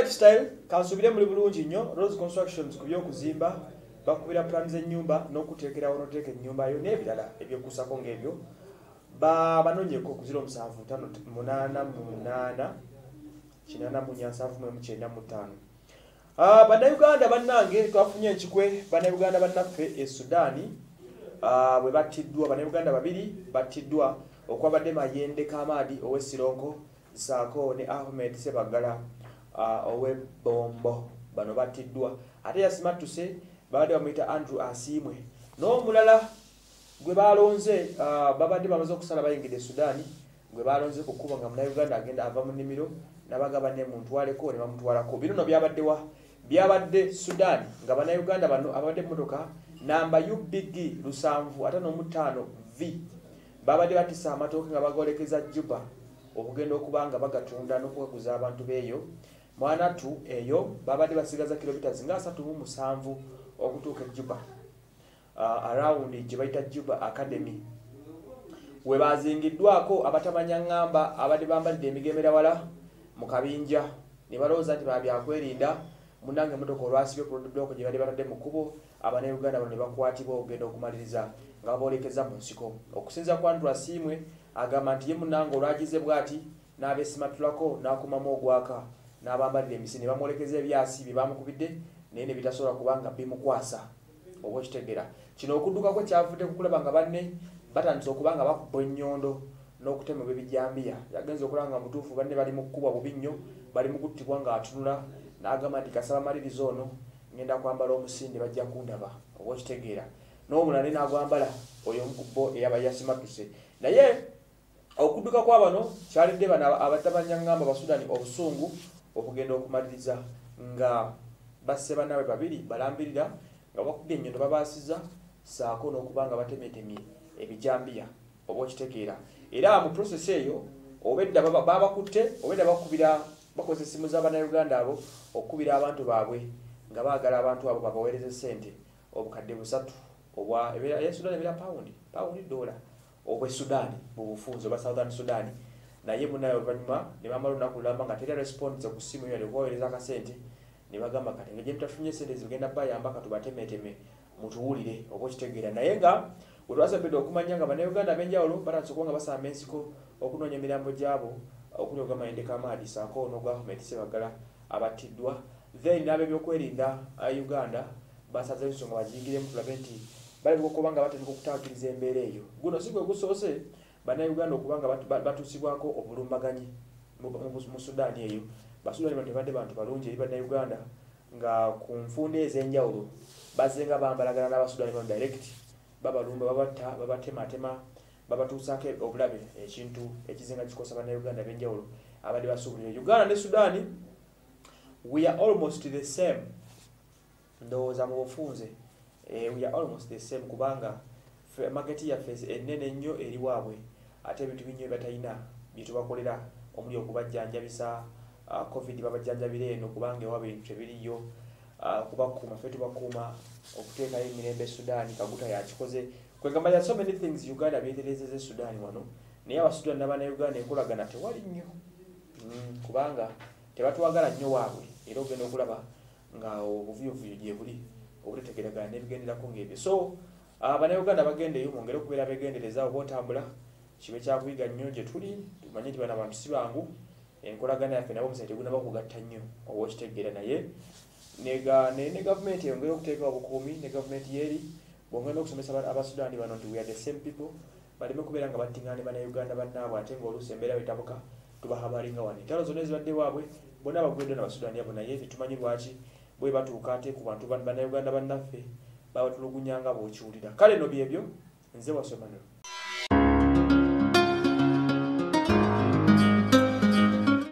lifestyle kansubire muli bulungi nnyo rose constructions ku byokuzimba bakubira plan z'ennyumba n'okuteekerawo n'oteeka ennyumba yo n'ebirala ebyokusako ng'ebyo. Banonyeko ku 0758 8 bannayuganda bannange twafunye enkikwe bannayuganda bannaffe e sudaani ah, bwe battiddwa bannayuganda babiri battiddwa okwabadde mayende kamaadi ow'essironko saako ne ahmed sebagala ah, ow'ebbombo bano battiddwa ate yasimattuse babadde bamuyita andrew asiimwe. N'omulala gwe balonze babadde bamaze okusala bayingidde e sudaani gwe balonze ku kkubo nga munauganda agenda ava mu nnimiro nabagaba ne muntwaleko ne bamutwalako. Bino no byabadde sudaani nga bannayuganda bano abadde emmotoka namba ubg lusanvu atano mu ttaano v. Babadde batisa amatooke nga bagolekeza juba okugenda okuba nga bagatunda n'okugaguza abantu beeyo mwanatu eyo babadde basigaza kilomitas nga 37 okutuuka e juba. Uh, around gye bayita juba academy. We bazingiddwako abatamanya ŋŋamba abadde bambalidde emigemerawala mu kabinja. Ne balowooza nti babyakwerinda munange emotoka olwasibye ku blok gye bali batadde mu kkubo abanayuganda bano ne bakwatibwa okugenda okumaliriza nga baboolekeza mu nsiko. Okusinza ku andrew asiimwe agamba nti ye munange olwagize bw'ati n'abeesimatulako n'akumamu ogwaka n'abambalira emisi ne bamwolekeza ebyasi bye bamukubidde naye ne bitasobola kubanga bimukwasa oba okitegera kino okudduka kwe kyavudde ku kulaba nga banne batandise okuba nga bakuba ennyondo n'okutema ebibijambiya yagenza okulaba nga mutuufu banne bali mu kkubwa bubi nnyo bali mu kuttibwa ng'atunula n'agamba nti kasaba maliriza ono ngenda kwambala omusinde bajja kundaba oba okitegeera. N'omulala ne n'agwambala oyo omukubbo eyaba yasimatuse naye okudduka kwa bano kyalidde bano abatabanyangamba basudani obusungu okugenda okumaliriza nga basse bannaabwe babiri balambirira nga bakubye ennyondo babaasiza saako n'okuba nga batemetemye ebijambiya oba okitegeera. Era mu process eyo obedda babakutte obedda bakubira bakozesa essimu z'abannayuganda abo okukubira abantu baabwe nga baagala abantu abo babaweereze sente obukadde busatu obwa eya sudan ebeera pawundi pawundi dola obwe sudaani mu bufunzi oba southern sudan naye munaye oluvannyuma ne bamala olunaku lulamba nga teri response ku ssimu yo okubaweereza akasente ne bagamba kati nga gye mutafunye sente zigenda bayamba katubatemeteme mutuwulire oba okitegeera. Naye nga wetwasabidde okumanya nga bannayuganda ab'enjawulo batandise okuba nga basamba ensiko okunoonya emirambo gyabo okuli ogamayende kamaadi saako n'ogwa ahmed sebagala abattiddwa then n'abebyokwerinda uganda basaza ensonga bagiyingiremu tulabe nti balabika okuba nga batandika okutaakiriza embeera eyo. Guno si gwe gusoose bannayuganda okuba nga batuusibwako obulumbaganyi mu sudaani eyo. Basudaani bano tebadde bantu balungi eri bannayuganda nga ku nfunda ez'enjawulo bazze nga bambalagana n'abasudaani bano direct babalumba babatta babatematema babatuusaako obulabe ekintu ekizinga kikosa bannayuganda b'enjawulo abadde basuubulira uganda ne sudaani we are almost the same. Ndowooza mu bufunze eh, we are almost the same kubanga maketi yaffe ennene ennyo eri waabwe ate ebintu binnyo byebatalina byetubakolera omuli okubajjanjabisa uh, covid babajjanjabira eno kubanga ewaabwe ebintu tebiriyo uh, kubakuuma ffe tubakuuma okuteekayo emirembe sudaani kaguta yakikoze. Kwegamba ya so many things uganda byeterezeza sudaani wano naye abasudaani n'abannayuganda enkolagana tewali nnyo. Mm, kubanga tebatwagala nnyo waabwe era ogenda okulaba nga obuvuyuvuyu gye buli obutetegeragana n'ebigenderako ng'ebyo. So abannayuganda bagendeyo mwongere okubeera begendereza oba otambula kibe kyakuyiga nnyo gye tuli tumanye nti bano abantu si bangu enkolagana yaffe nabo omusajja gunaba okugatta nnyo oba okitegeera naye. Ne gavumenti eyongere okuteeka obukuumi ne gavumenti yeeri bongenda okusomesa abasudaani bano nti we are the same people baleme kubeera nga battingana ne bannayuganda bannaabwe ate ngaoluusi embeera betabuka tubaha balinga wano. Entalo zonna ezibadde waabwe bonna bagweddwa nabasudaani abo naye tetumanyi lwaki bwe batuuka ate ku bantu bannayuganda bannaffe babatulugunya nga bw'okiwulira. Kale no byebyo nze wasomaniro